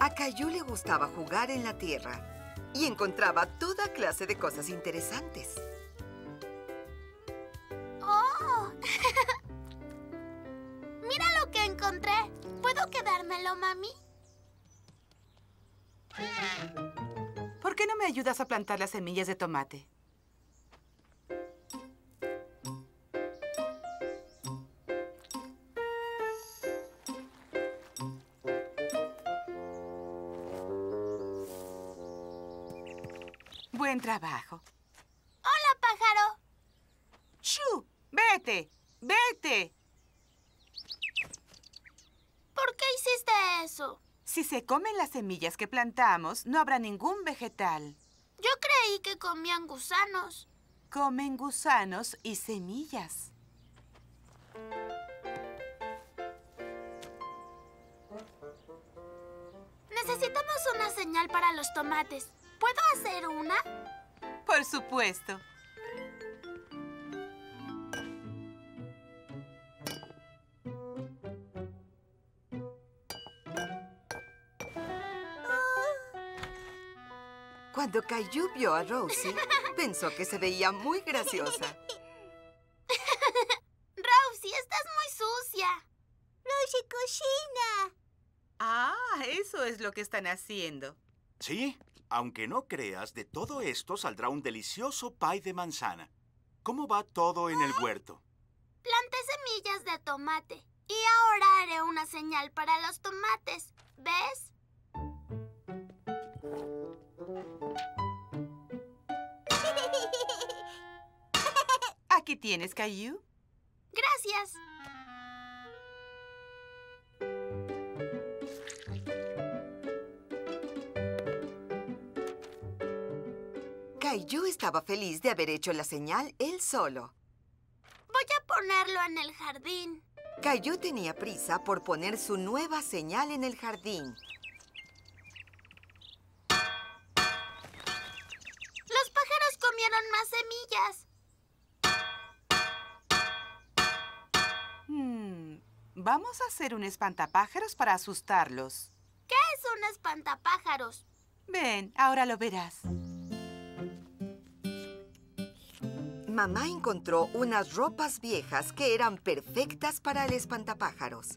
A Caillou le gustaba jugar en la tierra y encontraba toda clase de cosas interesantes. ¡Oh! ¡Mira lo que encontré! ¿Puedo quedármelo, mami? ¿Por qué no me ayudas a plantar las semillas de tomate? Buen trabajo. ¡Hola, pájaro! ¡Shu! ¡Vete! ¡Vete! ¿Por qué hiciste eso? Si se comen las semillas que plantamos, no habrá ningún vegetal. Yo creí que comían gusanos. Comen gusanos y semillas. Necesitamos una señal para los tomates. ¿Puedo hacer una? Por supuesto. Cuando Caillou vio a Rosie, pensó que se veía muy graciosa. Rosie, estás muy sucia. Rosie cocina. Ah, eso es lo que están haciendo. Sí, aunque no creas, de todo esto saldrá un delicioso pie de manzana. ¿Cómo va todo en el huerto? Planté semillas de tomate. Y ahora haré una señal para los tomates. ¿Ves? Aquí tienes, Caillou. Gracias. Caillou estaba feliz de haber hecho la señal él solo. Voy a ponerlo en el jardín. Caillou tenía prisa por poner su nueva señal en el jardín. Los pájaros comieron más semillas. Hmm, Vamos a hacer un espantapájaros para asustarlos. ¿Qué es un espantapájaros? Ven, ahora lo verás. Mamá encontró unas ropas viejas que eran perfectas para el espantapájaros.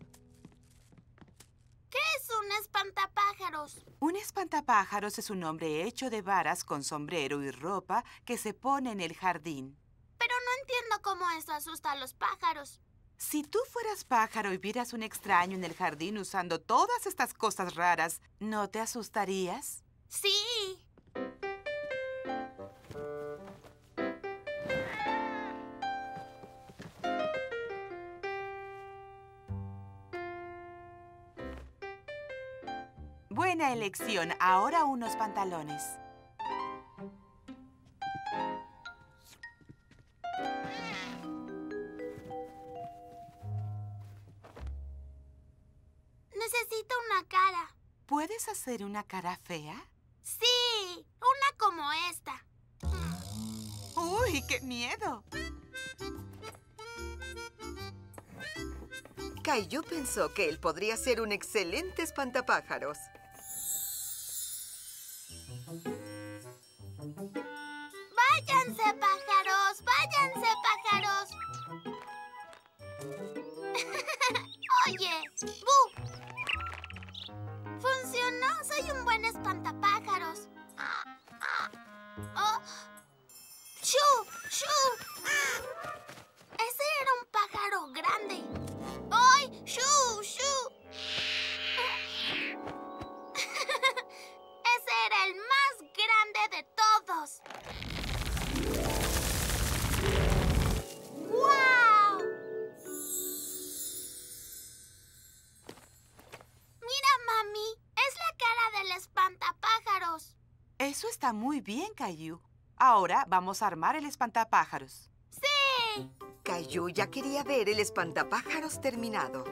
¿Qué es un espantapájaros? Un espantapájaros es un hombre hecho de varas con sombrero y ropa que se pone en el jardín. Pero no entiendo cómo eso asusta a los pájaros. Si tú fueras pájaro y vieras un extraño en el jardín usando todas estas cosas raras, ¿no te asustarías? Sí. Buena elección. Ahora unos pantalones. Necesito una cara. ¿Puedes hacer una cara fea? Sí, una como esta. ¡Uy, qué miedo! Caillou pensó que él podría ser un excelente espantapájaros. ¡Bu! Funcionó. Soy un buen espantapájaros. Oh. ¡Shu! ¡Shu! Ese era un pájaro grande. ¡Ay! ¡Shu! Está muy bien, Caillou. Ahora vamos a armar el espantapájaros. ¡Sí! Caillou ya quería ver el espantapájaros terminado.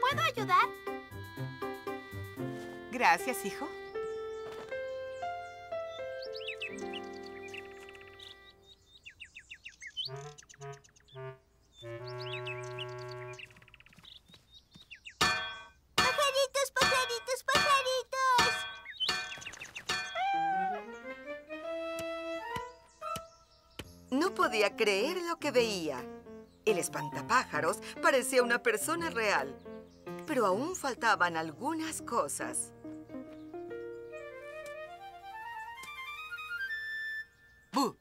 ¿Puedo ayudar? Gracias, hijo. Podía creer lo que veía. El espantapájaros parecía una persona real, pero aún faltaban algunas cosas. ¡Bu!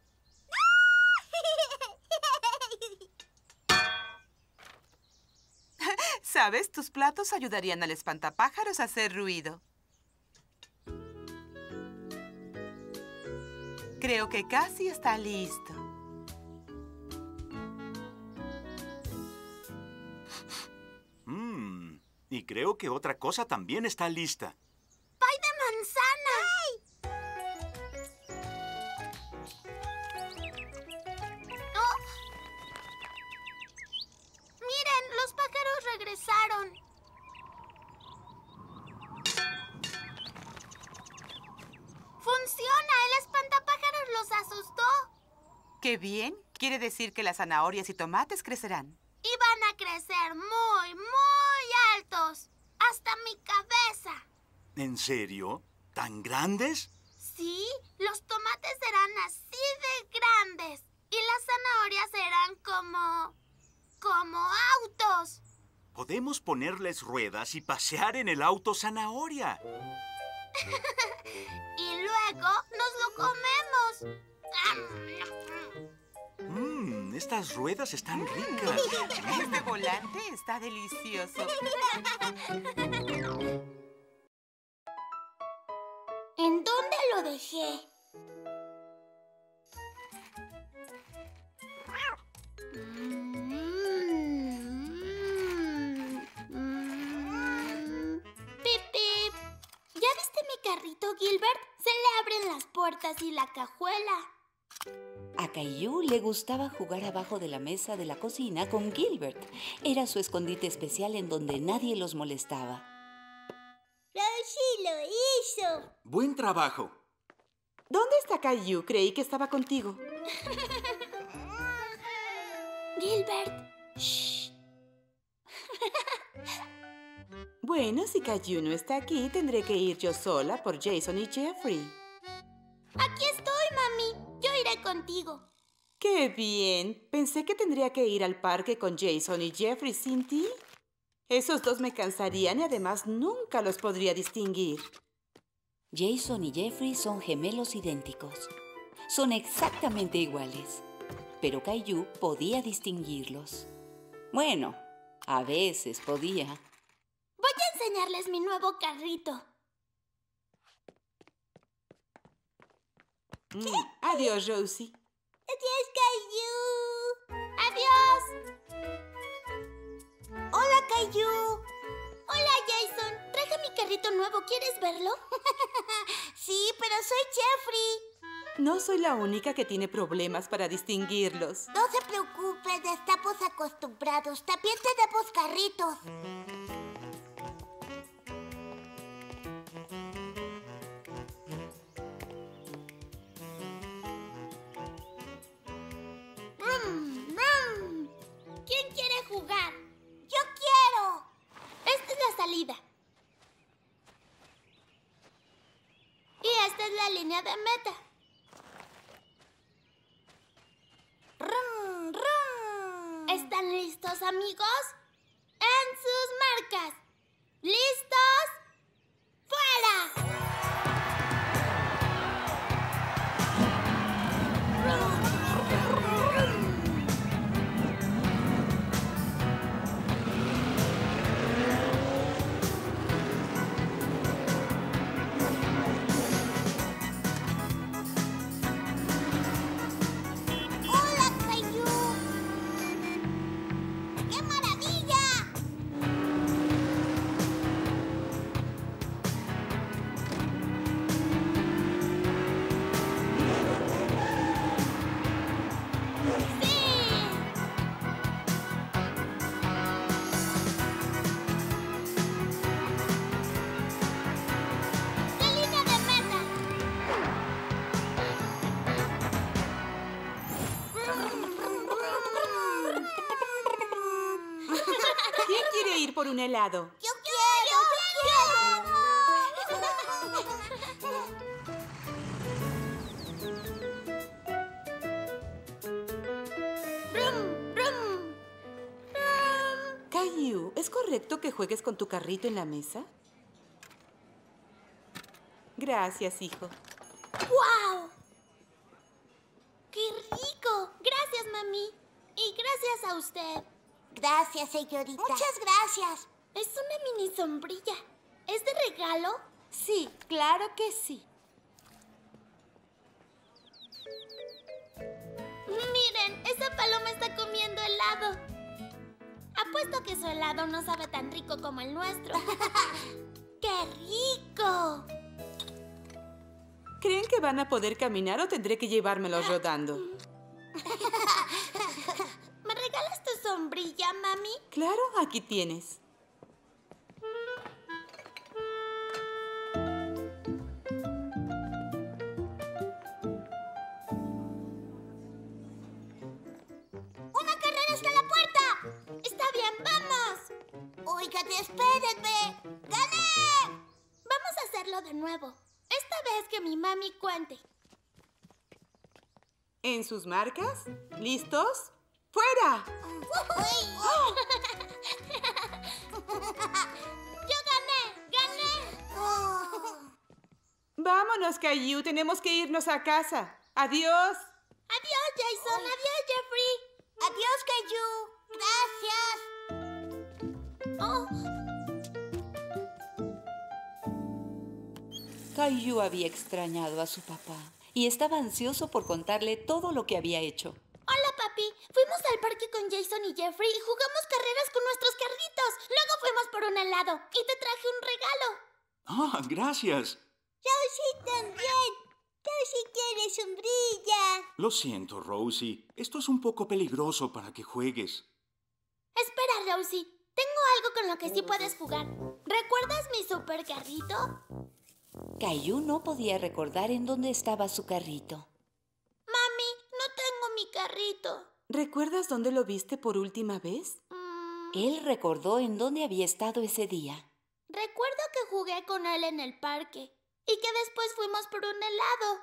¿Sabes? Tus platos ayudarían al espantapájaros a hacer ruido. Creo que casi está listo. Creo que otra cosa también está lista. ¡Pay de manzana! Oh. Miren, los pájaros regresaron. ¡Funciona! El espantapájaros los asustó. ¡Qué bien! Quiere decir que las zanahorias y tomates crecerán. Y van a crecer muy, muy mi cabeza. ¿En serio? ¿Tan grandes? Sí, los tomates serán así de grandes. Y las zanahorias serán como... como autos. Podemos ponerles ruedas y pasear en el auto zanahoria. Y luego nos lo comemos. Estas ruedas están ricas. Este volante está delicioso. ¿En dónde lo dejé? Pip. ¿Ya viste mi carrito, Gilbert? Se le abren las puertas y la cajuela. A Caillou le gustaba jugar abajo de la mesa de la cocina con Gilbert. Era su escondite especial en donde nadie los molestaba. Rosie lo hizo. Buen trabajo. ¿Dónde está Caillou? Creí que estaba contigo. Gilbert. Shh. Bueno, si Caillou no está aquí, tendré que ir yo sola por Jason y Jeffrey. Aquí estoy, mami. Contigo. ¡Qué bien! Pensé que tendría que ir al parque con Jason y Jeffrey sin ti. Esos dos me cansarían y además nunca los podría distinguir. Jason y Jeffrey son gemelos idénticos. Son exactamente iguales. Pero Caillou podía distinguirlos. Bueno, a veces podía. Voy a enseñarles mi nuevo carrito. Adiós, Rosie. Adiós, Caillou. ¡Adiós! Hola, Caillou. Hola, Jason. Traje mi carrito nuevo. ¿Quieres verlo? Sí, pero soy Jeffrey. No soy la única que tiene problemas para distinguirlos. No se preocupe, estamos acostumbrados. También tenemos carritos. Listos, ¡Brum, brum, brum! Caillou, ¿es correcto que juegues con tu carrito en la mesa? Gracias, hijo. ¡Wow! ¡Qué rico! Gracias, mami. Y gracias a usted. Gracias, señorita. Muchas gracias. Es una mini sombrilla. ¿Es de regalo? Sí, claro que sí. Miren, esa paloma está comiendo helado. Apuesto que su helado no sabe tan rico como el nuestro. ¡Qué rico! ¿Creen que van a poder caminar o tendré que llevármelos rodando? ¿Me regalas tu sombrilla, mami? Claro, aquí tienes. Oigan, espérenme. ¡Gané! Vamos a hacerlo de nuevo. Esta vez que mi mami cuente. ¿En sus marcas? ¿Listos? ¡Fuera! ¡Yo gané! ¡Gané! Vámonos, Caillou. Tenemos que irnos a casa. Adiós. Adiós, Jason. Adiós, Jeffrey. Adiós, Caillou. Gracias. Oh, Caillou había extrañado a su papá y estaba ansioso por contarle todo lo que había hecho. hola, papi. Fuimos al parque con Jason y Jeffrey y jugamos carreras con nuestros carritos. Luego fuimos por un helado y te traje un regalo. Ah, gracias. Rosie también. Rosie quiere sombrilla. Lo siento, Rosie. Esto es un poco peligroso para que juegues. Espera, Rosie. Tengo algo con lo que sí puedes jugar. ¿Recuerdas mi super carrito? Caillou no podía recordar en dónde estaba su carrito. Mami, no tengo mi carrito. ¿Recuerdas dónde lo viste por última vez? Mm, Él recordó en dónde había estado ese día. recuerdo que jugué con él en el parque y que después fuimos por un helado.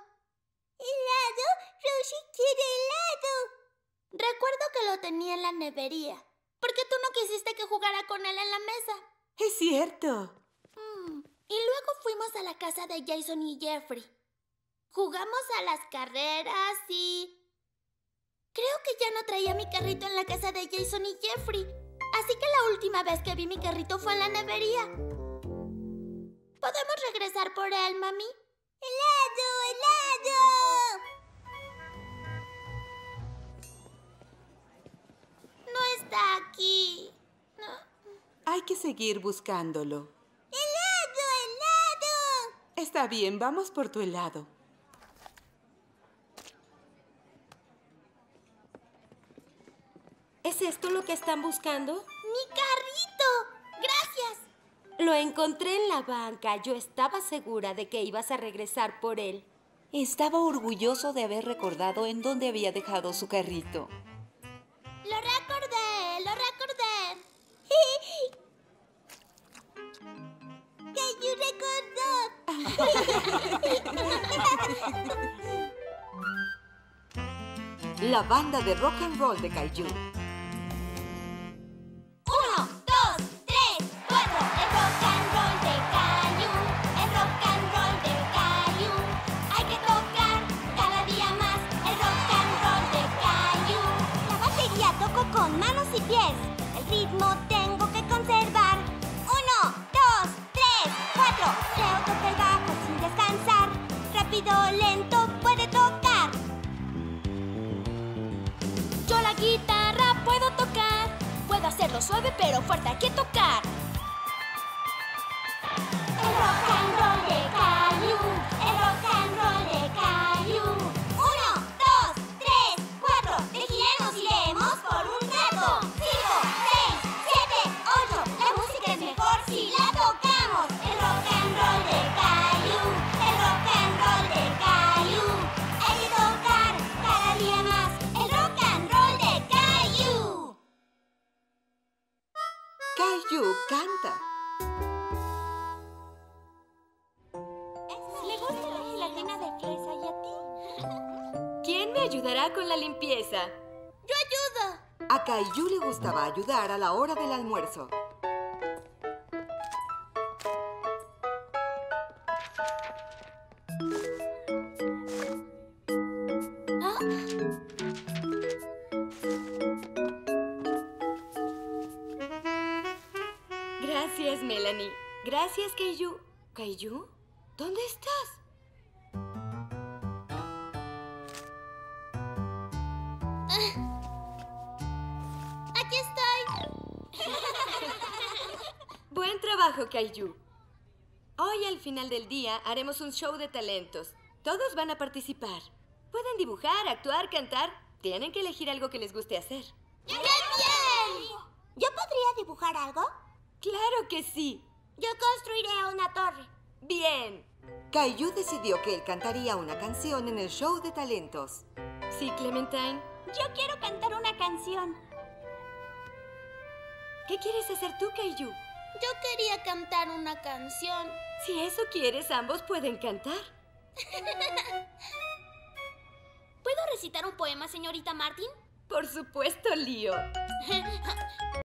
¿Helado? Rosie quiere helado. Recuerdo que lo tenía en la nevería, porque tú no quisiste que jugara con él en la mesa. Es cierto. Mm, Y luego fuimos a la casa de Jason y Jeffrey. Jugamos a las carreras y... Creo que ya no traía mi carrito en la casa de Jason y Jeffrey. Así que la última vez que vi mi carrito fue en la nevería. ¿Podemos regresar por él, mami? ¡Helado, helado! Está aquí. No. Hay que seguir buscándolo. ¡Helado, helado! Está bien, vamos por tu helado. ¿Es esto lo que están buscando? ¡Mi carrito! ¡Gracias! Lo encontré en la banca. Yo estaba segura de que ibas a regresar por él. Estaba orgulloso de haber recordado en dónde había dejado su carrito. Lo rock and roll de Caillou. La batería toco con manos y pies. El ritmo Lento, puede tocar. Yo la guitarra puedo tocar. Puedo hacerlo suave pero fuerte, hay que tocar. gustaba ayudar a la hora del almuerzo. Gracias, Melanie. Gracias, Keiju. ¿Keiju? ¿Dónde estás? Kaiju. Hoy al final del día haremos un show de talentos. Todos van a participar. Pueden dibujar, actuar, cantar. Tienen que elegir algo que les guste hacer. ¡Qué bien! ¿Yo podría dibujar algo? Claro que sí. Yo construiré una torre. Bien. Caillou decidió que él cantaría una canción en el show de talentos. Sí, Clementine. Yo quiero cantar una canción. ¿Qué quieres hacer tú, Kaiju? Yo quería cantar una canción. Si eso quieres, ambos pueden cantar. ¿Puedo recitar un poema, señorita Martin? Por supuesto, Leo.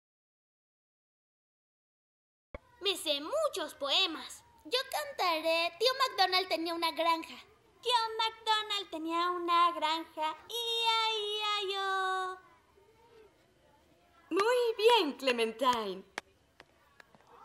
Me sé muchos poemas. Yo cantaré. Tío McDonald tenía una granja. Tío McDonald tenía una granja. Ia, ia, yo. Muy bien, Clementine.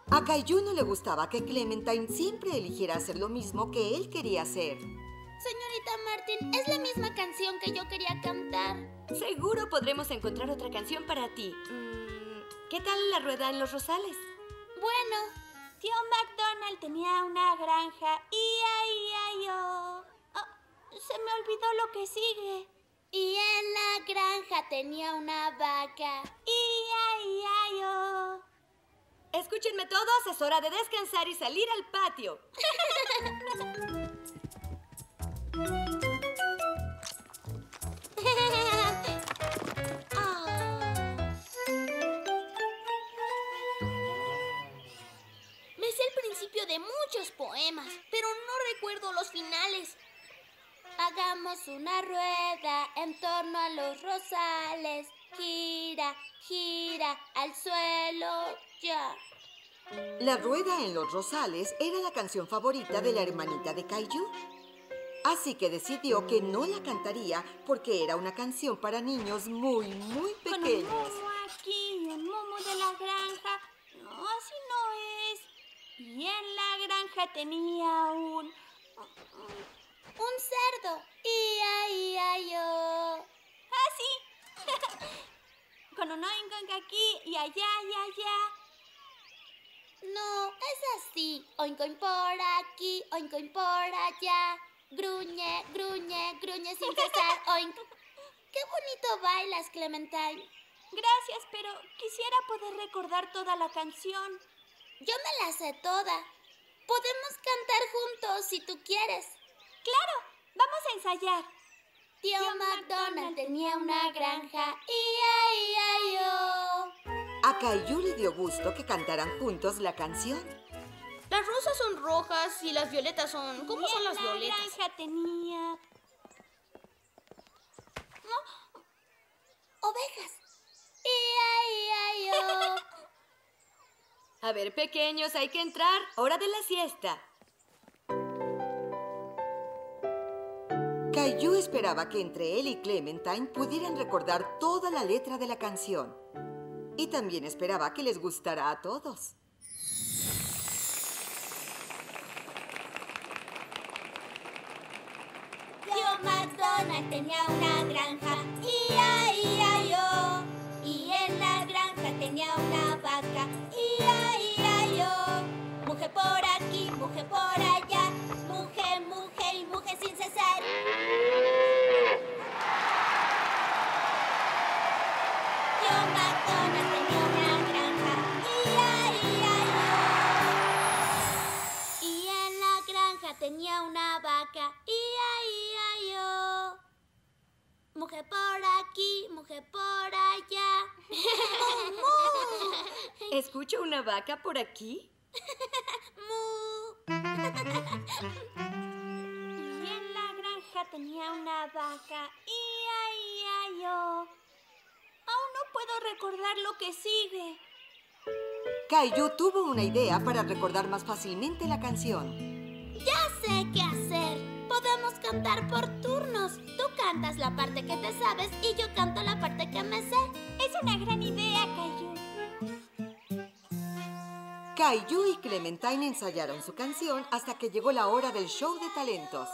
A Caillou no le gustaba que Clementine siempre eligiera hacer lo mismo que él quería hacer. Señorita Martin, es la misma canción que yo quería cantar. Seguro podremos encontrar otra canción para ti. Mm, ¿Qué tal la rueda en los rosales? Bueno, Tío McDonald tenía una granja. Ia, ia, yo. Oh, se me olvidó lo que sigue. y en la granja tenía una vaca. Ia, ia, yo. Escúchenme todos, es hora de descansar y salir al patio. Ah. Me sé el principio de muchos poemas, pero no recuerdo los finales. Hagamos una rueda en torno a los rosales. Gira, gira al suelo, ya. La rueda en los rosales era la canción favorita de la hermanita de Caillou. Así que decidió que no la cantaría porque era una canción para niños muy, muy Con un pequeños. momo aquí y un momo de la granja. No, así no es. Y en la granja tenía un... Un cerdo. Ia, ia, yo. ¡Ah, Con un oingon aquí y allá y allá. No, es así. Oincoin por aquí, oincoin por allá. Gruñe, gruñe, gruñe sin cesar. Oink. Qué bonito bailas, Clementine. Gracias, pero quisiera poder recordar toda la canción. Yo me la sé toda. Podemos cantar juntos si tú quieres. Claro, vamos a ensayar. Tío McDonald tenía una granja. Ia, ia, yo. A Caillou le dio gusto que cantaran juntos la canción. Las rosas son rojas y las violetas son... ¿Cómo Y son las la violetas? granja tenía... Ovejas. Ia, ia, yo. A ver, pequeños, hay que entrar. Hora de la siesta. Caillou esperaba que entre él y Clementine pudieran recordar toda la letra de la canción. Y también esperaba que les gustara a todos. Tío McDonald tenía una granja, ia, ia, yo. Y en la granja tenía una vaca, ia, ia, yo. Muje por aquí, muje por allá, muje sin cesar. Tío McDonald tenía una granja, ia, ia, yo. Y en la granja tenía una vaca, ia, ia, yo. Mujer por aquí, mujer por allá. ¿Escucho una vaca por aquí? Mu. Tenía una vaca. Ia, ia, yo. Aún no puedo recordar lo que sigue. Caillou tuvo una idea para recordar más fácilmente la canción. Ya sé qué hacer. Podemos cantar por turnos. Tú cantas la parte que te sabes y yo canto la parte que me sé. Es una gran idea, Caillou. Caillou y Clementine ensayaron su canción hasta que llegó la hora del show de talentos.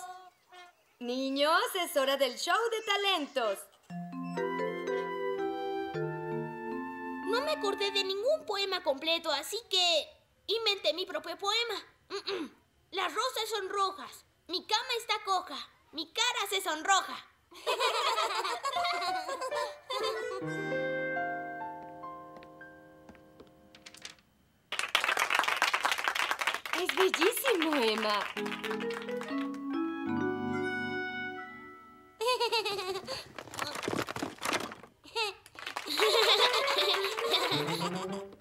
Niños, es hora del show de talentos. No me acordé de ningún poema completo, así que inventé mi propio poema. Mm, mm. Las rosas son rojas, mi cama está coja, mi cara se sonroja. Es bellísimo, Emma. Tío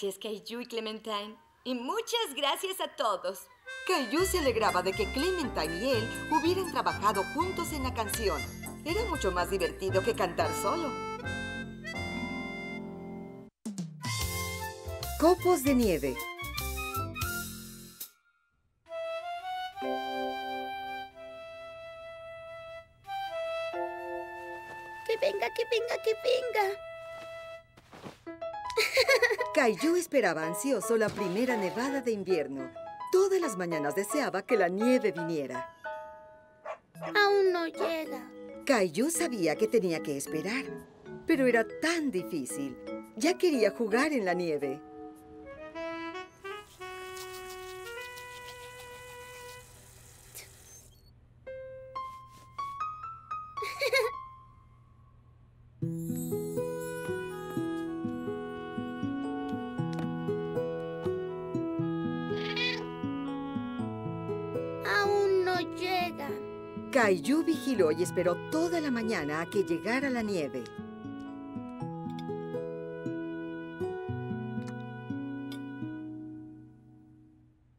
Gracias, Kaiju y Clementine. Y muchas gracias a todos. Caillou se alegraba de que Clementine y él hubieran trabajado juntos en la canción. Era mucho más divertido que cantar solo. Copos de nieve. Que venga, que venga, que venga. Caillou esperaba ansioso la primera nevada de invierno. Todas las mañanas deseaba que la nieve viniera. Aún no llega. Caillou sabía que tenía que esperar, pero era tan difícil. Ya quería jugar en la nieve. Caillou vigiló y esperó toda la mañana a que llegara la nieve.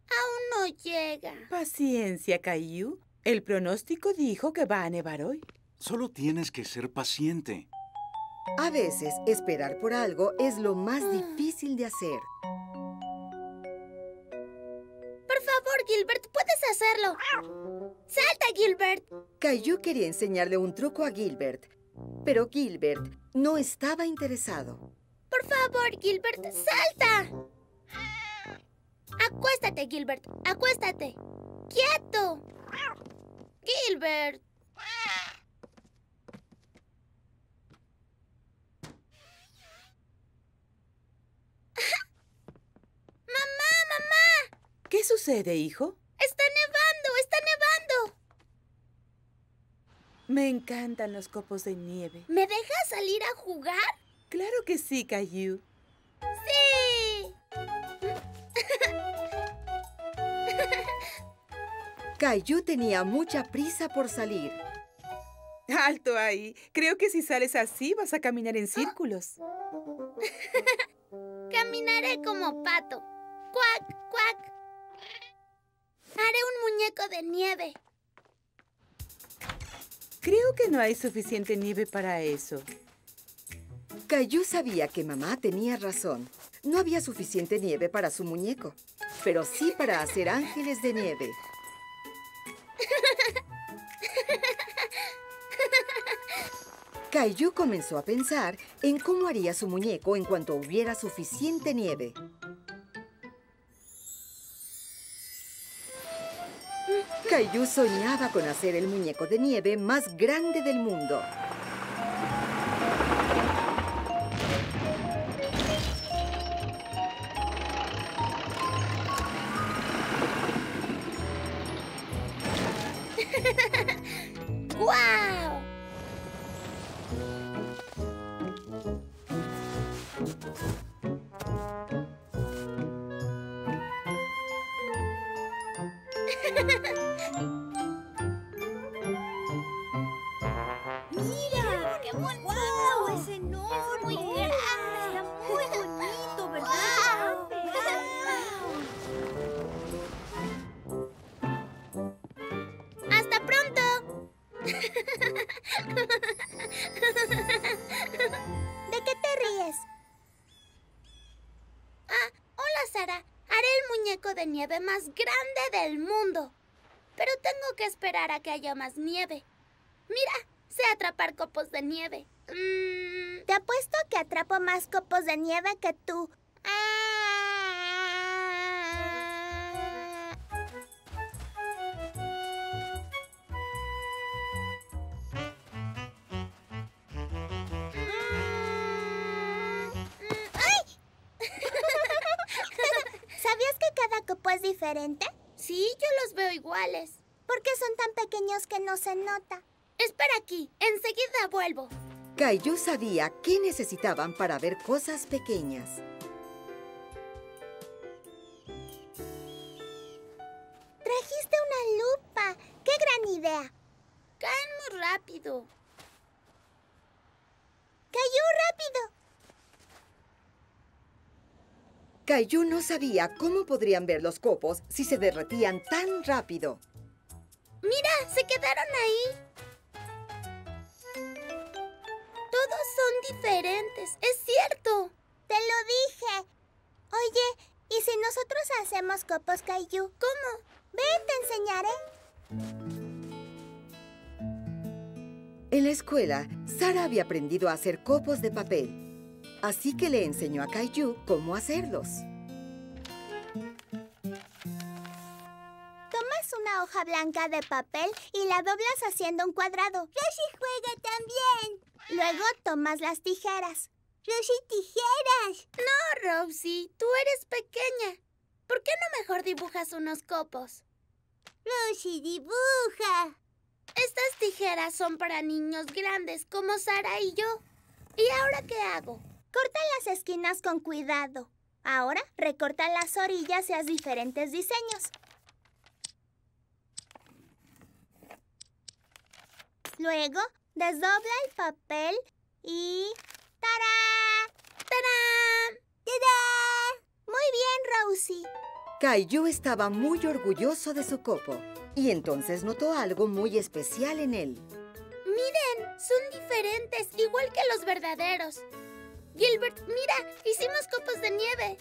Aún no llega. Paciencia, Caillou. El pronóstico dijo que va a nevar hoy. Solo tienes que ser paciente. A veces, esperar por algo es lo más difícil de hacer. Por favor, Gilbert, puedes hacerlo. ¡Salta, Gilbert! Caillou quería enseñarle un truco a Gilbert, pero Gilbert no estaba interesado. Por favor, Gilbert, salta. Acuéstate, Gilbert. Acuéstate. ¡Quieto! Gilbert. ¡Mamá, mamá! ¿Qué sucede, hijo? ¡Está nevando! ¡Está nevando! Me encantan los copos de nieve. ¿Me dejas salir a jugar? Claro que sí, Caillou. ¡Sí! Caillou tenía mucha prisa por salir. Alto ahí. Creo que si sales así vas a caminar en círculos. Caminaré como pato. ¡Cuac, cuac! Haré un muñeco de nieve. Creo que no hay suficiente nieve para eso. Caillou sabía que mamá tenía razón. No había suficiente nieve para su muñeco, pero sí para hacer ángeles de nieve. Caillou comenzó a pensar en cómo haría su muñeco en cuanto hubiera suficiente nieve. Caillou soñaba con hacer el muñeco de nieve más grande del mundo. A que haya más nieve. Mira, sé atrapar copos de nieve. Mm, Te apuesto que atrapo más copos de nieve que tú. No se nota? Espera aquí, enseguida vuelvo. Caillou sabía qué necesitaban para ver cosas pequeñas. Trajiste una lupa. ¡Qué gran idea! Caen muy rápido. ¡Cayó rápido! Caillou no sabía cómo podrían ver los copos si se derretían tan rápido. Mira, se quedaron ahí. Todos son diferentes, es cierto. Te lo dije. Oye, ¿y si nosotros hacemos copos Kaiju? ¿Cómo? Ven, te enseñaré. En la escuela, Sara había aprendido a hacer copos de papel. Así que le enseñó a Caillou cómo hacerlos. Una hoja blanca de papel y la doblas haciendo un cuadrado. Roshi juega también. Luego tomas las tijeras. Roshi, tijeras. No, Rosie, tú eres pequeña. ¿Por qué no mejor dibujas unos copos? Roshi, dibuja. Estas tijeras son para niños grandes como Sara y yo. ¿Y ahora qué hago? Corta las esquinas con cuidado. Ahora recorta las orillas y haz diferentes diseños. Luego, desdobla el papel y... ¡Tarán! ¡Tarán! ¡Tarán! Muy bien, Rosie. Caillou estaba muy orgulloso de su copo y entonces notó algo muy especial en él. Miren, son diferentes, igual que los verdaderos. Gilbert, mira, hicimos copos de nieve.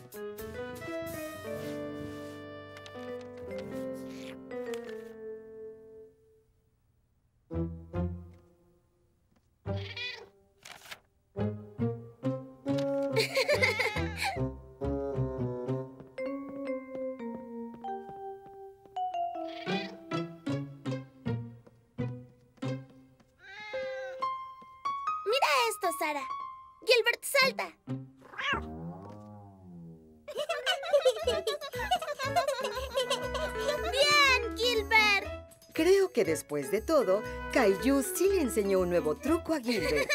Creo que después de todo, Caillou sí le enseñó un nuevo truco a Gilbert.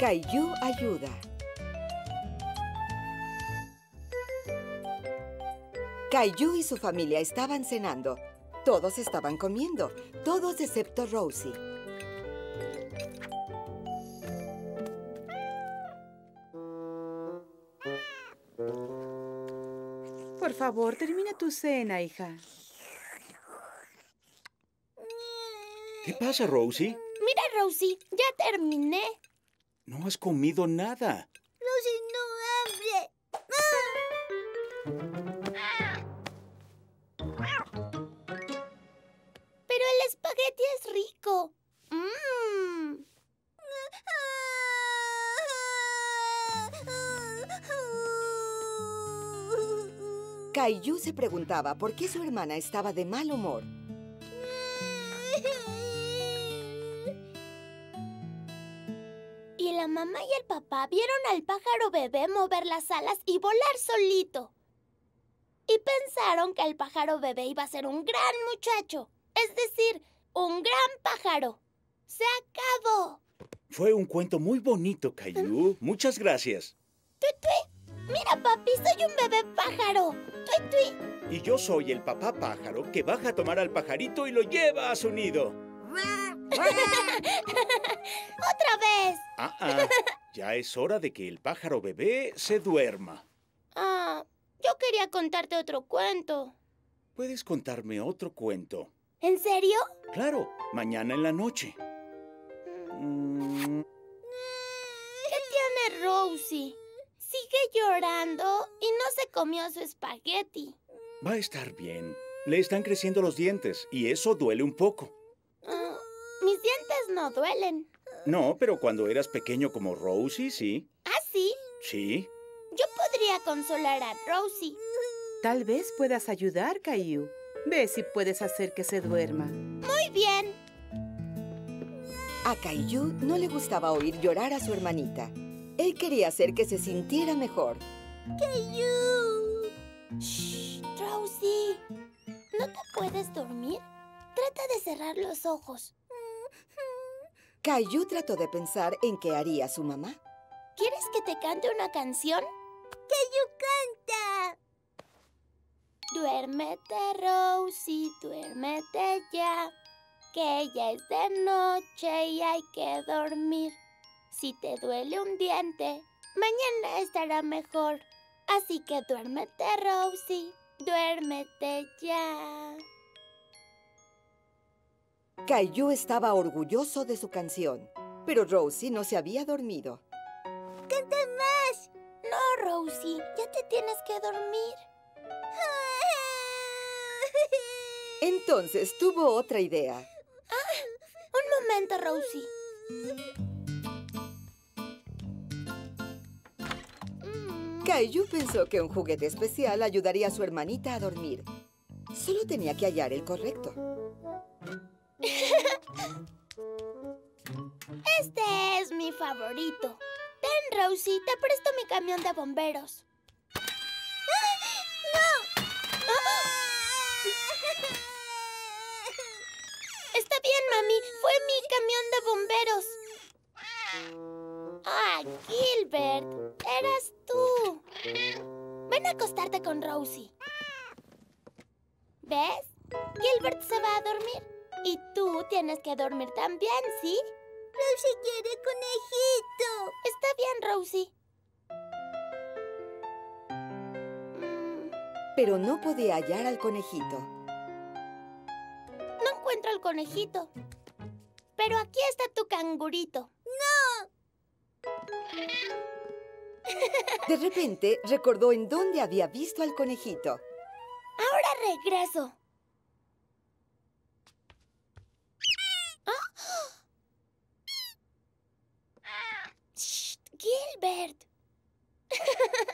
Caillou ayuda. Caillou y su familia estaban cenando. Todos estaban comiendo, todos excepto Rosie. Favor, termina tu cena, hija. ¿Qué pasa, Rosie? Mira, Rosie, ya terminé. No has comido nada. Rosie no hambre. Pero el espagueti es rico. Caillou se preguntaba por qué su hermana estaba de mal humor. Y la mamá y el papá vieron al pájaro bebé mover las alas y volar solito. Y pensaron que el pájaro bebé iba a ser un gran muchacho. Es decir, un gran pájaro. Se acabó. Fue un cuento muy bonito, Caillou. Muchas gracias. Tui, tui. Mira, papi, soy un bebé pájaro. Tui, tui. Y yo soy el papá pájaro que baja a tomar al pajarito y lo lleva a su nido. Otra vez. Ah, ah. Ya es hora de que el pájaro bebé se duerma. Ah, yo quería contarte otro cuento. Puedes contarme otro cuento. ¿En serio? Claro, mañana en la noche. Mm, ¿Qué tiene Rosie? Llorando y no se comió su espagueti. va a estar bien. Le están creciendo los dientes y eso duele un poco. Ah, mis dientes no duelen. No, pero cuando eras pequeño como Rosie, sí. ¿Ah, sí? Sí. Yo podría consolar a Rosie. Tal vez puedas ayudar, Caillou. Ve si puedes hacer que se duerma. Muy bien. A Caillou no le gustaba oír llorar a su hermanita. Él quería hacer que se sintiera mejor. Shh, Rosie. ¿No te puedes dormir? Trata de cerrar los ojos. Caillou trató de pensar en qué haría su mamá. ¿Quieres que te cante una canción? ¡Que canta! Duérmete, Rosie, duérmete ya. Que ya es de noche y hay que dormir. Si te duele un diente, mañana estará mejor. Así que duérmete, Rosie, duérmete ya. Caillou estaba orgulloso de su canción, pero Rosie no se había dormido. ¡Canta más! No, Rosie, ya te tienes que dormir. Entonces tuvo otra idea. Un momento, Rosie. Caillou pensó que un juguete especial ayudaría a su hermanita a dormir. Solo tenía que hallar el correcto. Este es mi favorito. Ten, Rosie, te presto mi camión de bomberos. ¡No! Está bien, mami. Fue mi camión de bomberos. Ah, Gilbert, eras tú. Ven a acostarte con Rosie. ¿Ves? Gilbert se va a dormir. Y tú tienes que dormir también, ¿sí? Rosie quiere conejito. Está bien, Rosie. Pero no podía hallar al conejito. no encuentro al conejito. Pero aquí está tu cangurito. De repente recordó en dónde había visto al conejito. Ahora regreso. ¡Ah! Shh, Gilbert.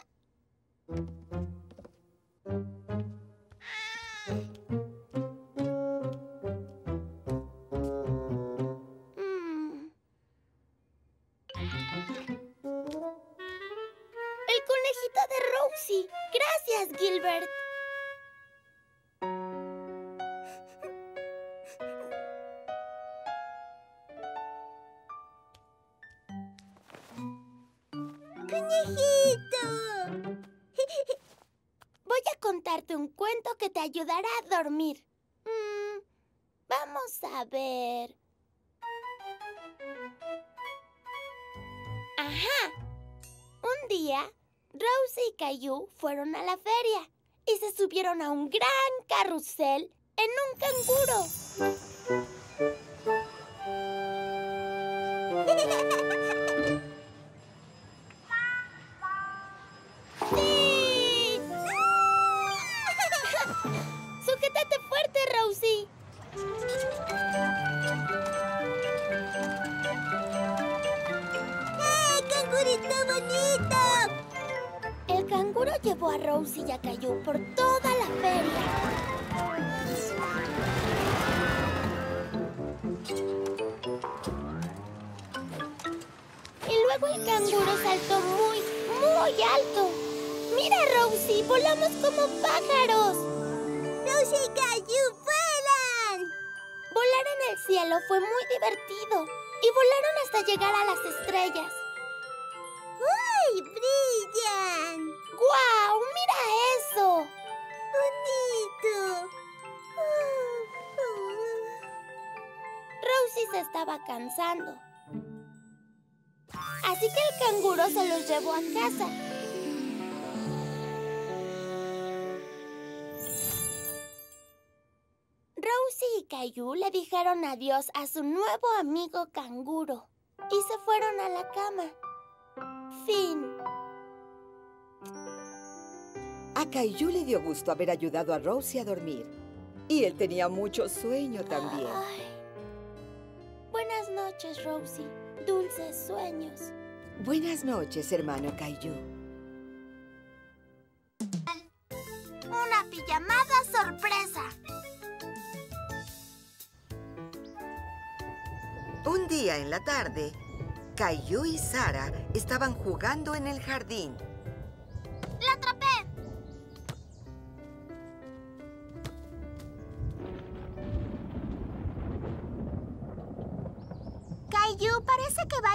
ayudará a dormir. Mm, vamos a ver. Ajá. Un día, Rosie y Caillou fueron a la feria y se subieron a un gran carrusel en un canguro. canguro saltó muy, muy alto. ¡Mira, Rosie! ¡Volamos como pájaros! ¡Rosie y Caillou vuelan! Volar en el cielo fue muy divertido. Y volaron hasta llegar a las estrellas. ¡Uy! ¡Brillan! ¡Guau! ¡Mira eso! ¡Bonito! Rosie se estaba cansando. Así que el canguro se los llevó a casa. Rosie y Caillou le dijeron adiós a su nuevo amigo canguro y se fueron a la cama. Fin. A Caillou le dio gusto haber ayudado a Rosie a dormir. Y él tenía mucho sueño también. Buenas noches, Rosie. Dulces sueños. Buenas noches, hermano Caillou. Una pijamada sorpresa. Un día en la tarde, Caillou y Sara estaban jugando en el jardín. ¡La atrapé!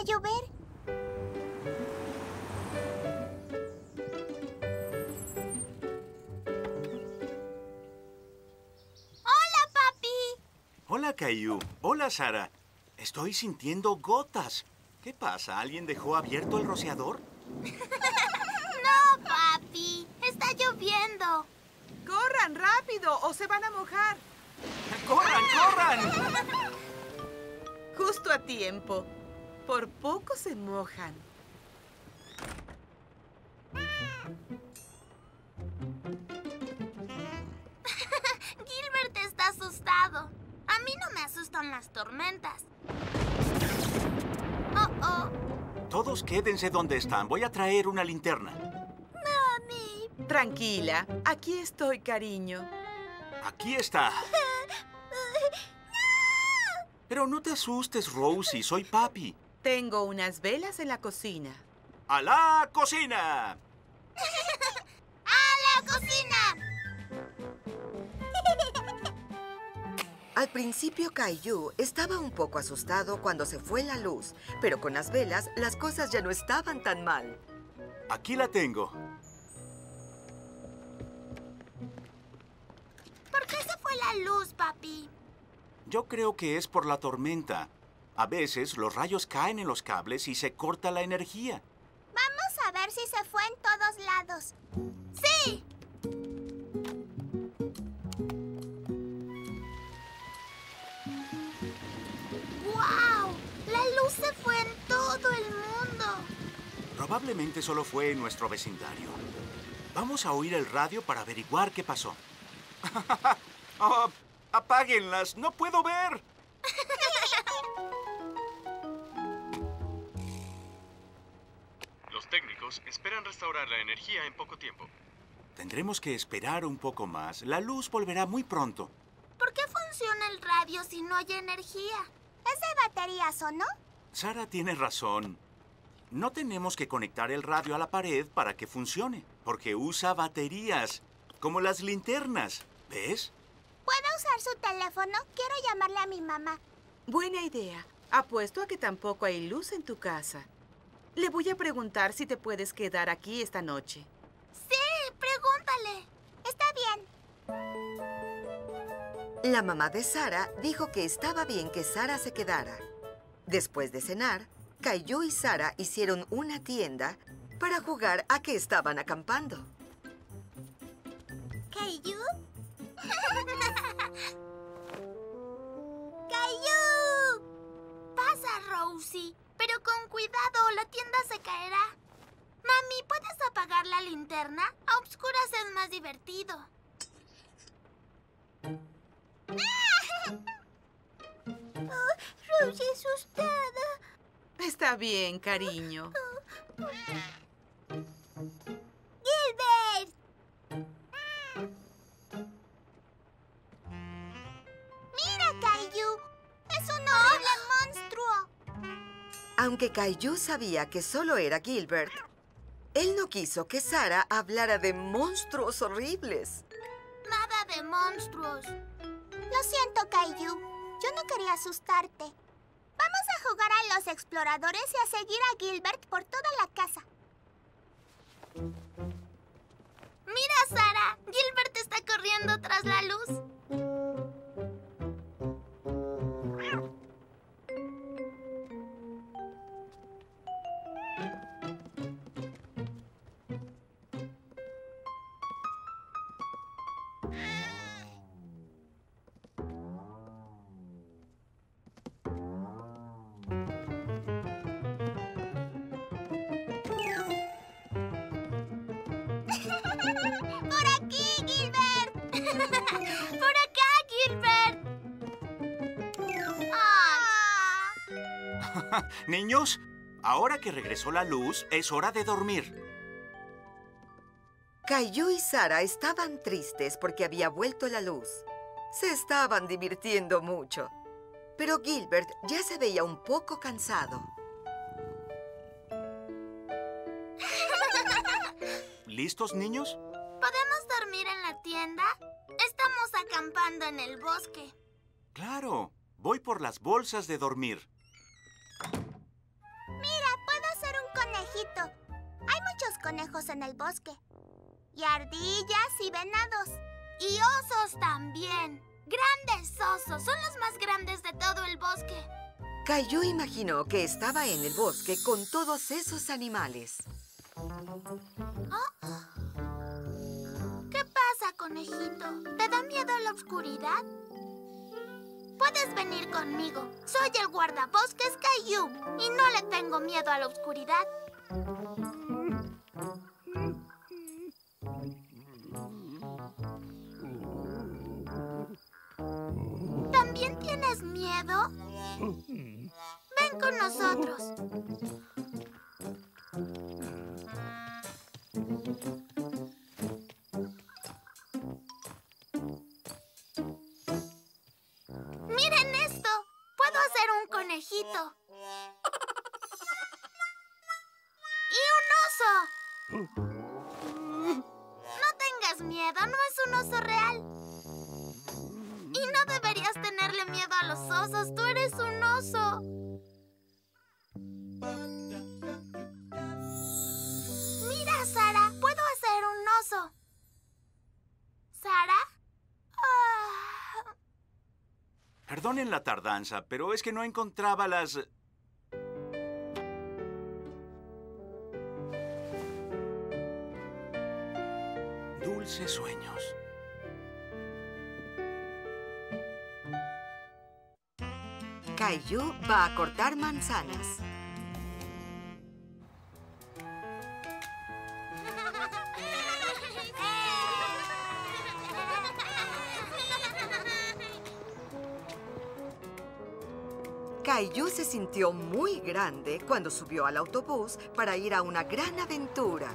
A llover. ¡Hola, papi! Hola, Caillou. Hola, Sara. Estoy sintiendo gotas. ¿Qué pasa? ¿Alguien dejó abierto el rociador? No, papi. Está lloviendo. ¡Corran rápido o se van a mojar! ¡Corran, corran! Justo a tiempo. Por poco se mojan. Gilbert está asustado. A mí no me asustan las tormentas. Oh, oh. Todos quédense donde están. Voy a traer una linterna. Mami. Tranquila, aquí estoy, cariño. Aquí está. Pero no te asustes, Rosie. Soy papi. Tengo unas velas en la cocina. ¡A la cocina! ¡A la cocina! Al principio Caillou estaba un poco asustado cuando se fue la luz, pero con las velas las cosas ya no estaban tan mal. Aquí la tengo. ¿Por qué se fue la luz, papi? Yo creo que es por la tormenta. A veces los rayos caen en los cables y se corta la energía. Vamos a ver si se fue en todos lados. ¡Sí! ¡Guau! La luz se fue en todo el mundo. Probablemente solo fue en nuestro vecindario. Vamos a oír el radio para averiguar qué pasó. Oh, apáguenlas, no puedo ver. técnicos esperan restaurar la energía en poco tiempo. Tendremos que esperar un poco más. La luz volverá muy pronto. ¿Por qué funciona el radio si no hay energía? ¿Es de baterías o no? Sara tiene razón. No tenemos que conectar el radio a la pared para que funcione, porque usa baterías, como las linternas. ¿Ves? ¿Puedo usar su teléfono? Quiero llamarle a mi mamá. Buena idea. Apuesto a que tampoco hay luz en tu casa. Le voy a preguntar si te puedes quedar aquí esta noche. Sí, pregúntale. Está bien. La mamá de Sara dijo que estaba bien que Sara se quedara. Después de cenar, Caillou y Sara hicieron una tienda para jugar a que estaban acampando. ¿Caillou? ¡Caillou! Pasa, Rosie. Pero con cuidado, la tienda se caerá. Mami, ¿puedes apagar la linterna? A obscuras es más divertido. Oh, Rosie asustada. Está bien, cariño. ¡Gilbert! Aunque Caillou sabía que solo era Gilbert, él no quiso que Sara hablara de monstruos horribles. Nada de monstruos. Lo siento, Caillou. Yo no quería asustarte. Vamos a jugar a los exploradores y a seguir a Gilbert por toda la casa. Mira, Sara. Gilbert está corriendo tras la luz. Niños, ahora que regresó la luz, es hora de dormir. Caillou y Sara estaban tristes porque había vuelto la luz. Se estaban divirtiendo mucho. Pero Gilbert ya se veía un poco cansado. ¿Listos, niños? ¿Podemos dormir en la tienda? Estamos acampando en el bosque. Claro. Voy por las bolsas de dormir. Hay muchos conejos en el bosque. Y ardillas y venados. Y osos también. Grandes osos. Son los más grandes de todo el bosque. Caillou imaginó que estaba en el bosque con todos esos animales. ¿Qué pasa, conejito? ¿Te da miedo la oscuridad? Puedes venir conmigo. Soy el guardabosques Caillou y no le tengo miedo a la oscuridad. ¿También tienes miedo? Ven con nosotros. ¡Miren esto! ¡Puedo hacer un conejito! No tengas miedo, no es un oso real. Y no deberías tenerle miedo a los osos, tú eres un oso. Mira, Sara, puedo hacer un oso. ¿Sara? Ah. Perdonen la tardanza, pero es que no encontraba las... Dulces sueños. Caillou va a cortar manzanas. Caillou se sintió muy grande cuando subió al autobús para ir a una gran aventura.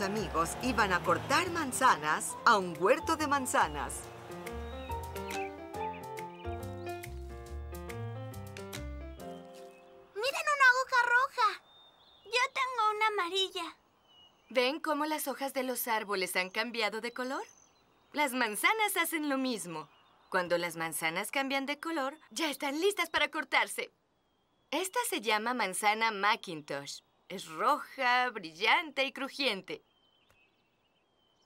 Amigos iban a cortar manzanas a un huerto de manzanas. ¡Miren una aguja roja! Yo tengo una amarilla. ¿Ven cómo las hojas de los árboles han cambiado de color? Las manzanas hacen lo mismo. Cuando las manzanas cambian de color, ya están listas para cortarse. Esta se llama manzana Macintosh. Es roja, brillante y crujiente.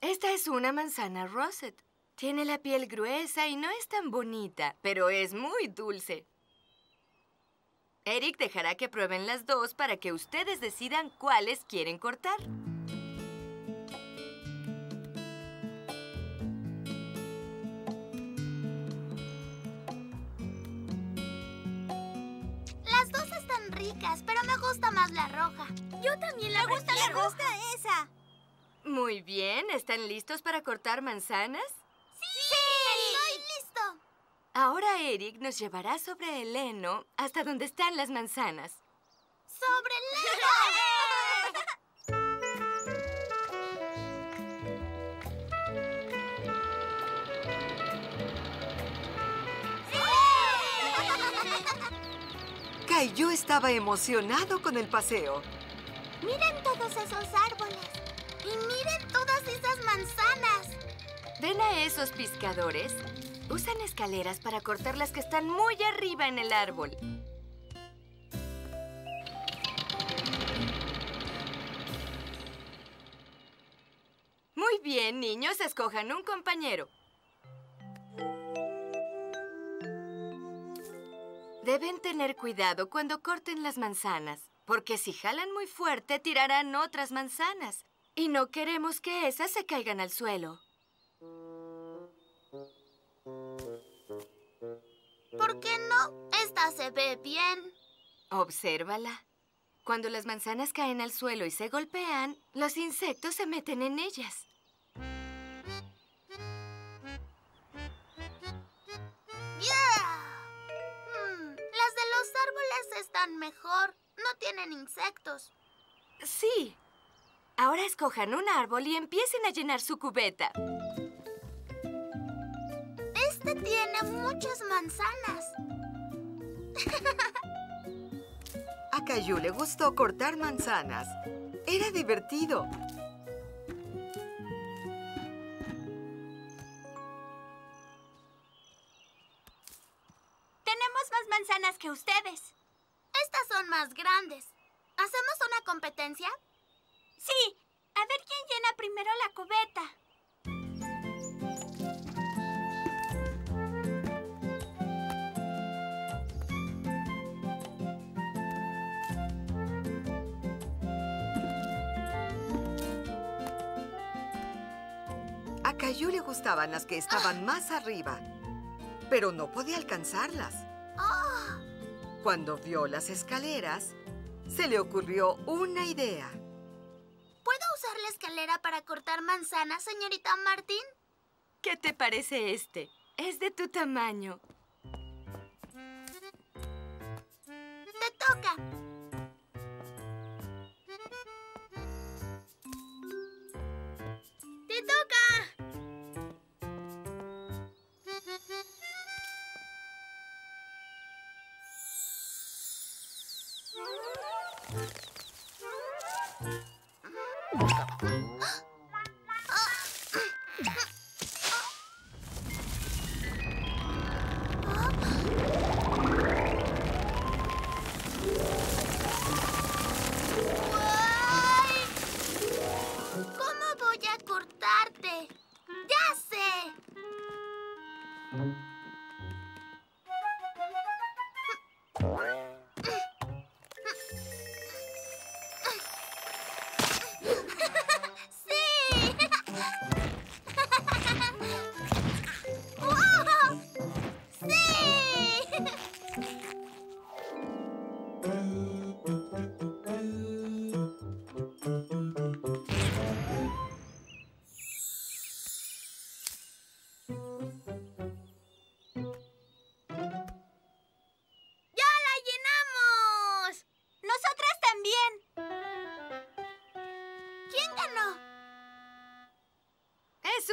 Esta es una manzana Rosette. Tiene la piel gruesa y no es tan bonita, pero es muy dulce. Eric dejará que prueben las dos para que ustedes decidan cuáles quieren cortar. Las dos están ricas, pero me gusta más la roja. Yo también la gusta la roja. esa. Muy bien, ¿están listos para cortar manzanas? ¡Sí! ¡Estoy listo! Ahora Eric nos llevará sobre el heno hasta donde están las manzanas. ¡Sobre el heno! Caillou estaba emocionado con el paseo. ¡Miren todos esos árboles! ¡Y miren todas esas manzanas! ¿Ven a esos pescadores? Usan escaleras para cortar las que están muy arriba en el árbol. Muy bien, niños, escojan un compañero. Deben tener cuidado cuando corten las manzanas, porque si jalan muy fuerte tirarán otras manzanas. Y no queremos que esas se caigan al suelo. ¿Por qué no? Esta se ve bien. Obsérvala. Cuando las manzanas caen al suelo y se golpean, los insectos se meten en ellas. Hmm, las de los árboles están mejor. No tienen insectos. Sí, Ahora escojan un árbol y empiecen a llenar su cubeta. Este tiene muchas manzanas. A Caillou le gustó cortar manzanas. Era divertido. Tenemos más manzanas que ustedes. Estas son más grandes. ¿Hacemos una competencia? Sí, a ver quién llena primero la cubeta. A Caillou le gustaban las que estaban más arriba, pero no podía alcanzarlas. Cuando vio las escaleras, se le ocurrió una idea. ¿Puedo usar la escalera para cortar manzanas, señorita Martín? ¿Qué te parece este? Es de tu tamaño. Te toca. Bye.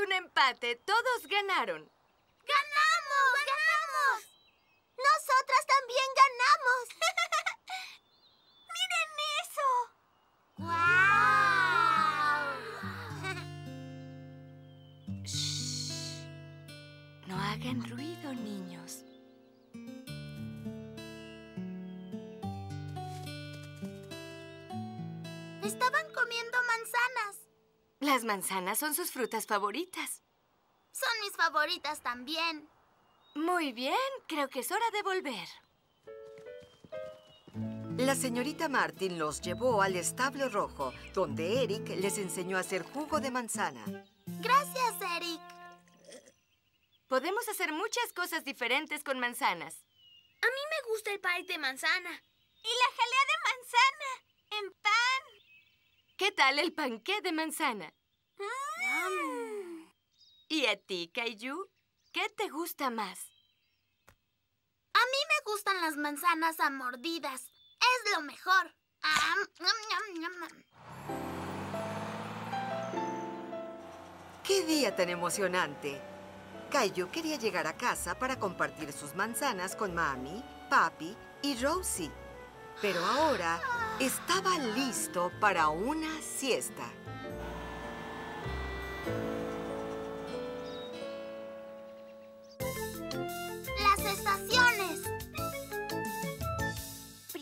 Un empate. Todos ganaron. Manzanas son sus frutas favoritas. Son mis favoritas también. Muy bien, creo que es hora de volver. La señorita Martin los llevó al establo rojo, donde Eric les enseñó a hacer jugo de manzana. Gracias, Eric. Podemos hacer muchas cosas diferentes con manzanas. A mí me gusta el pie de manzana. Y la jalea de manzana. En pan. ¿Qué tal el panqué de manzana? ¿Y a ti, Kaiju? ¿Qué te gusta más? A mí me gustan las manzanas a mordidas. Es lo mejor. Ñam. ¡Qué día tan emocionante! Caillou quería llegar a casa para compartir sus manzanas con Mami, Papi y Rosie. Pero ahora estaba listo para una siesta.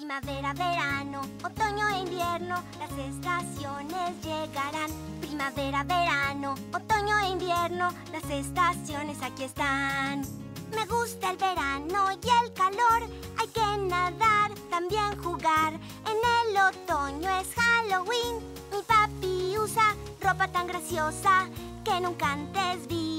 Primavera, verano, otoño e invierno, las estaciones llegarán. Primavera, verano, otoño e invierno, las estaciones aquí están. Me gusta el verano y el calor, hay que nadar, también jugar. En el otoño es Halloween, mi papi usa ropa tan graciosa que nunca antes vi.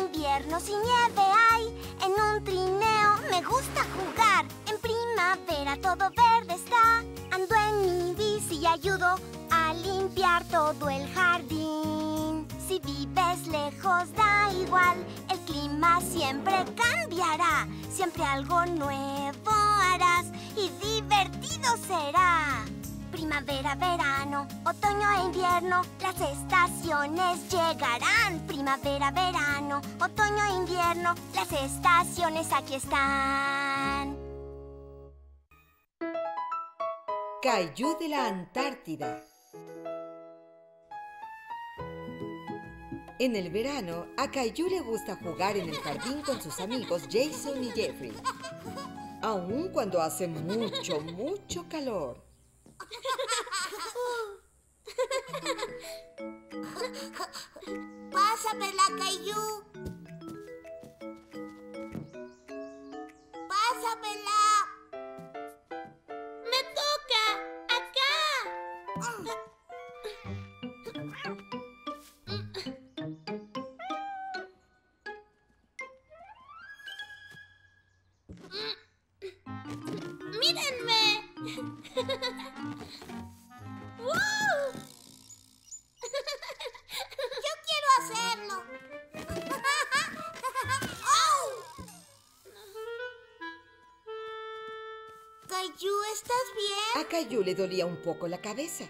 Invierno si nieve hay, en un trineo me gusta jugar. En primavera todo verde está, ando en mi bici y ayudo a limpiar todo el jardín. Si vives lejos da igual, el clima siempre cambiará, siempre algo nuevo harás y divertido será. Primavera, verano, otoño e invierno, las estaciones llegarán. Primavera, verano, otoño e invierno, las estaciones aquí están. Caillou de la Antártida. En el verano, a Caillou le gusta jugar en el jardín con sus amigos Jason y Jeffrey. Aun cuando hace mucho, mucho calor. Pásamela, Caillou. Le dolía un poco la cabeza,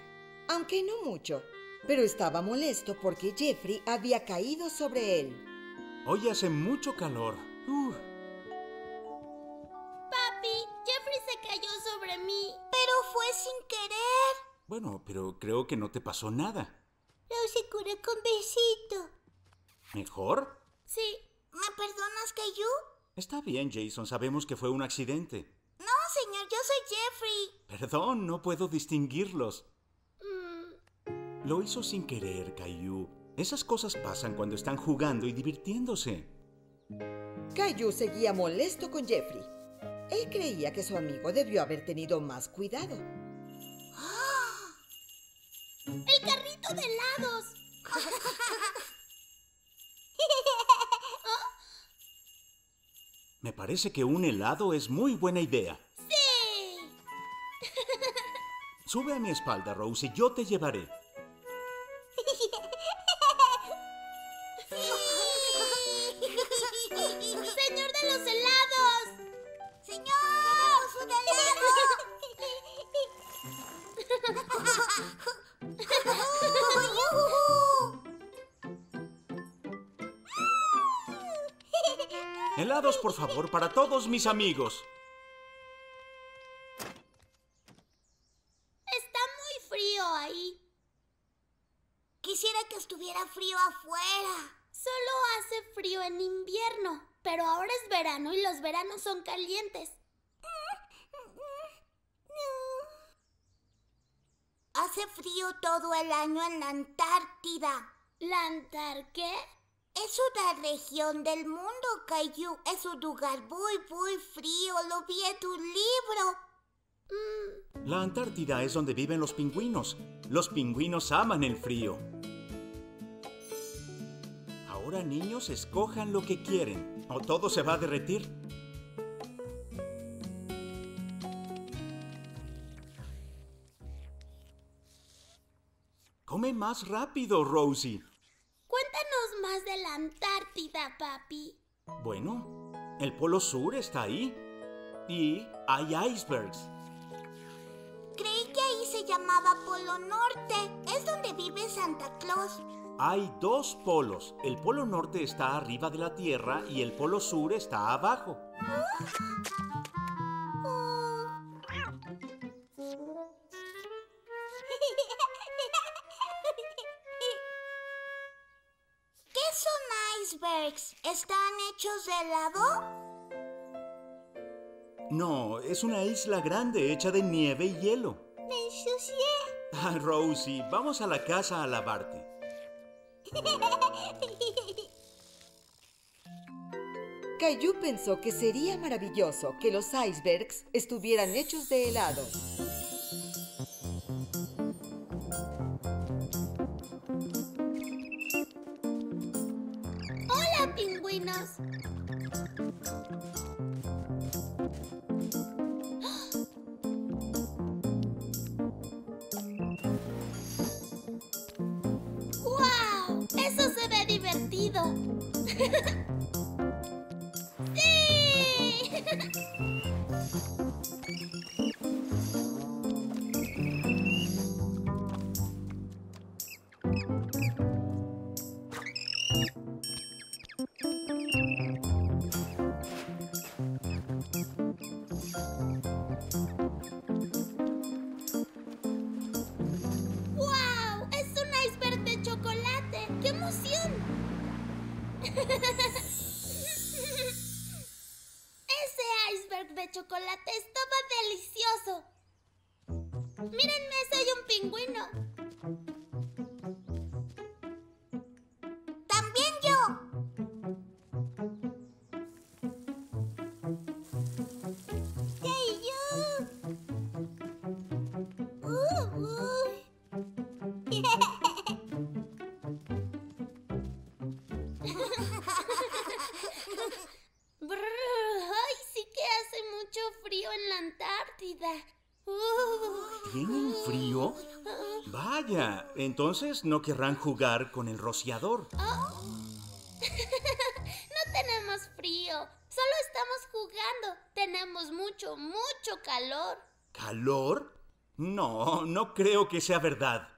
aunque no mucho, pero estaba molesto porque Jeffrey había caído sobre él. Hoy hace mucho calor. Uf. Papi, Jeffrey se cayó sobre mí. Pero fue sin querer. Bueno, pero creo que no te pasó nada. Lo se curó con besito. ¿Mejor? Sí. ¿Me perdonas, Caillou? Está bien, Jason. Sabemos que fue un accidente. No, señor, yo soy Jeffrey. Perdón, no puedo distinguirlos. Mm, Lo hizo sin querer, Caillou. Esas cosas pasan cuando están jugando y divirtiéndose. Caillou seguía molesto con Jeffrey. Él creía que su amigo debió haber tenido más cuidado. ¡El carrito de helados! Me parece que un helado es muy buena idea. Sube a mi espalda, Rose, y yo te llevaré. ¡Señor de los helados! ¡Señor! ¡Un helado! Helados, por favor, para todos mis amigos. Está muy frío ahí. Quisiera que estuviera frío afuera. Solo hace frío en invierno, pero ahora es verano son calientes. Hace frío todo el año en la Antártida. ¿La Antar qué? Es una región del mundo, Caillou. Es un lugar muy, muy frío. Lo vi en tu libro. Mm, La Antártida es donde viven los pingüinos. Los pingüinos aman el frío. Ahora, niños, escojan lo que quieren, o todo se va a derretir. Come más rápido, Rosie. cuéntanos más de la Antártida, papi. Bueno, el polo sur está ahí. Y hay icebergs. Creí que ahí se llamaba Polo Norte. Es donde vive Santa Claus. Hay dos polos. El polo norte está arriba de la Tierra y el polo sur está abajo. ¿Qué ¿Están hechos de helado? No, es una isla grande hecha de nieve y hielo. Me ensucié. Ah, Rosie, vamos a la casa a lavarte. Caillou pensó que sería maravilloso que los icebergs estuvieran hechos de helado. Hola, entonces no querrán jugar con el rociador. No tenemos frío, solo estamos jugando. Tenemos mucho, mucho calor. ¿Calor? No, no creo que sea verdad.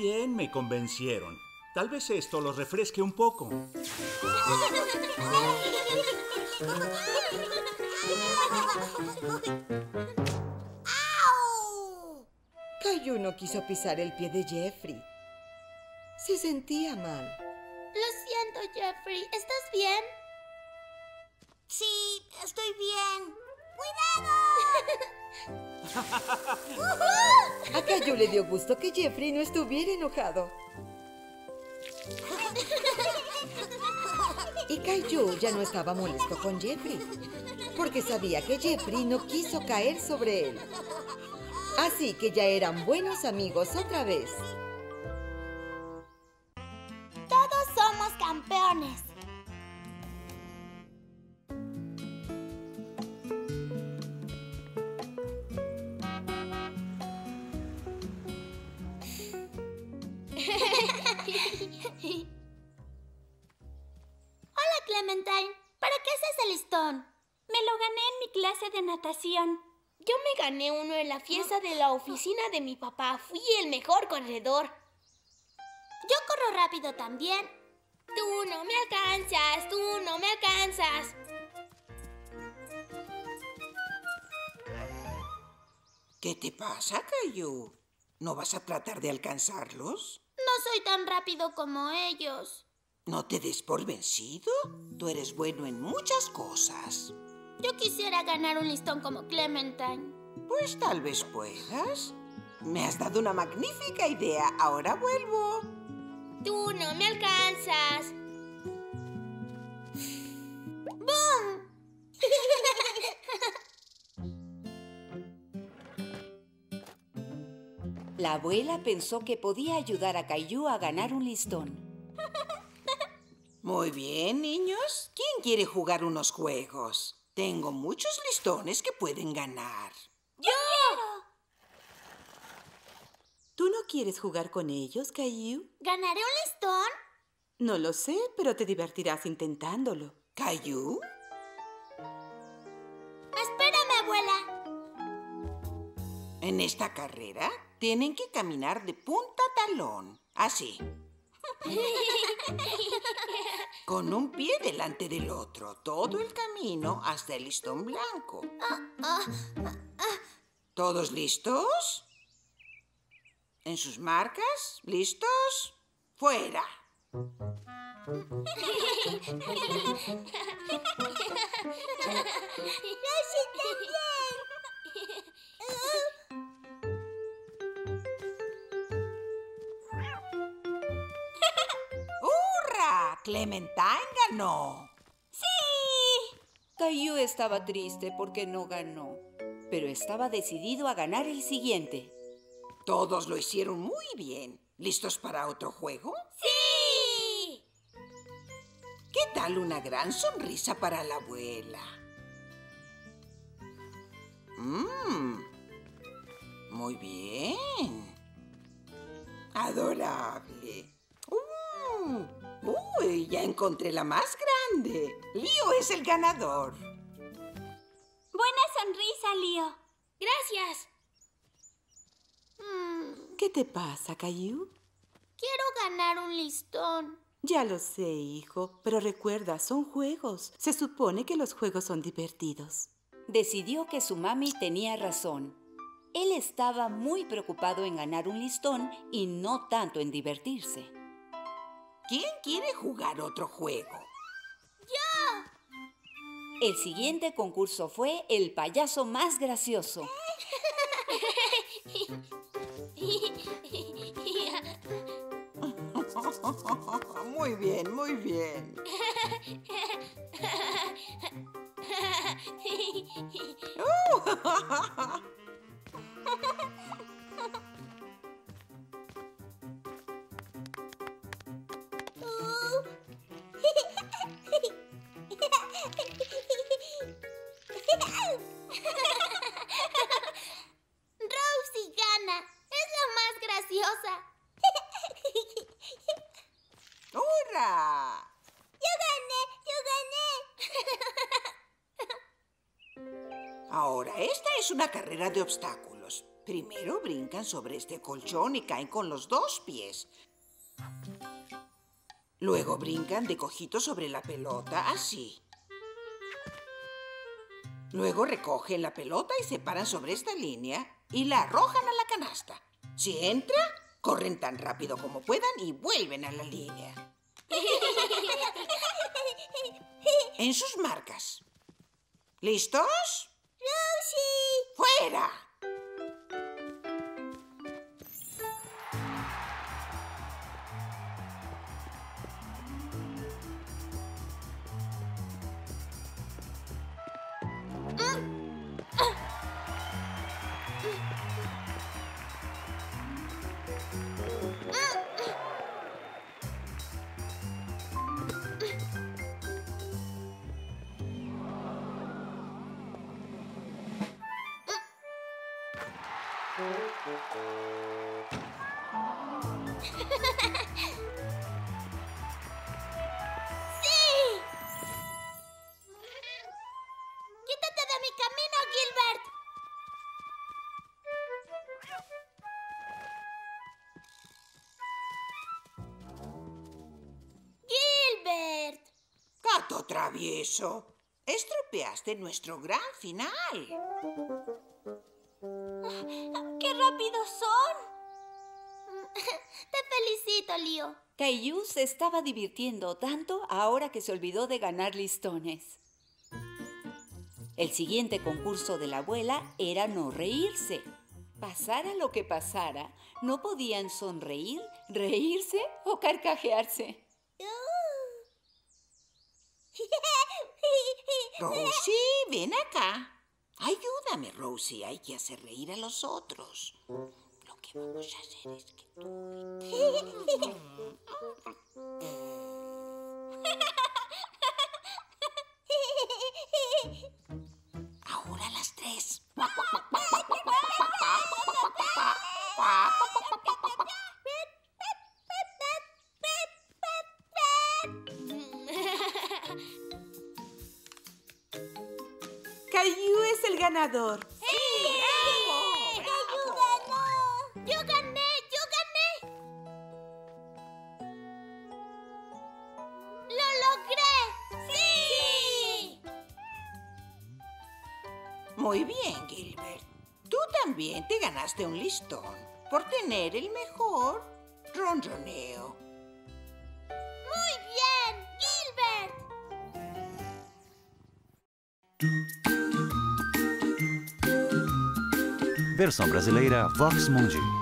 Bien, me convencieron. Tal vez esto los refresque un poco. Caillou no quiso pisar el pie de Jeffrey. Se sentía mal. Lo siento, Jeffrey. ¿Estás bien? Sí, estoy bien. ¡Cuidado! A Caillou le dio gusto que Jeffrey no estuviera enojado. Y Caillou ya no estaba molesto con Jeffrey, porque sabía que Jeffrey no quiso caer sobre él. Así que ya eran buenos amigos otra vez. Todos somos campeones. Me lo gané en mi clase de natación. Yo me gané uno en la fiesta de la oficina de mi papá. Fui el mejor corredor. Yo corro rápido también. Tú no me alcanzas, tú no me alcanzas. ¿Qué te pasa, Caillou? ¿No vas a tratar de alcanzarlos? No soy tan rápido como ellos. ¿No te des por vencido? Tú eres bueno en muchas cosas. Yo quisiera ganar un listón como Clementine. Pues tal vez puedas. Me has dado una magnífica idea. Ahora vuelvo. Tú no me alcanzas. ¡Bum! La abuela pensó que podía ayudar a Caillou a ganar un listón. Muy bien, niños. ¿Quién quiere jugar unos juegos? Tengo muchos listones que pueden ganar. ¿Tú no quieres jugar con ellos, Caillou? ¿Ganaré un listón? No lo sé, pero te divertirás intentándolo. ¿Caillou? Espérame, abuela. En esta carrera tienen que caminar de punta a talón. Así. Con un pie delante del otro, todo el camino hasta el listón blanco. ¿Todos listos? ¿En sus marcas? ¿Listos? ¡Fuera! Clementine ganó. Caillou estaba triste porque no ganó, pero estaba decidido a ganar el siguiente. Todos lo hicieron muy bien. ¿Listos para otro juego? ¡Sí! ¿Qué tal una gran sonrisa para la abuela? Mmm. Muy bien. Adorable. Uh, uy, ya encontré la más grande. Lío es el ganador. Buena sonrisa, Lío. Gracias. Mm, ¿Qué te pasa, Caillou? quiero ganar un listón. Ya lo sé, hijo, pero recuerda, son juegos. Se supone que los juegos son divertidos. Decidió que su mami tenía razón. Él estaba muy preocupado en ganar un listón y no tanto en divertirse. ¿Quién quiere jugar otro juego? El siguiente concurso fue el payaso más gracioso. Muy bien, muy bien. una carrera de obstáculos. Primero brincan sobre este colchón y caen con los dos pies. Luego brincan de cojito sobre la pelota, así. Luego recogen la pelota y se paran sobre esta línea y la arrojan a la canasta. Si entra, corren tan rápido como puedan y vuelven a la línea. En sus marcas. ¿Listos? ¡Rosie! Travieso, estropeaste nuestro gran final. ¡Qué rápidos son! Te felicito, Leo. Caillou se estaba divirtiendo tanto ahora que se olvidó de ganar listones. El siguiente concurso de la abuela era no reírse. Pasara lo que pasara, no podían sonreír, reírse o carcajearse. Rosie, ven acá. Ayúdame, Rosie. Hay que hacer reír a los otros. Lo que vamos a hacer es que tú... Ahora las tres. es el ganador. ¡Yo gané! ¡Yo gané! ¡Lo logré! ¡Sí! Muy bien, Gilbert. Tú también te ganaste un listón por tener el mejor ronroneo. Versão brasileira Vox Mundi.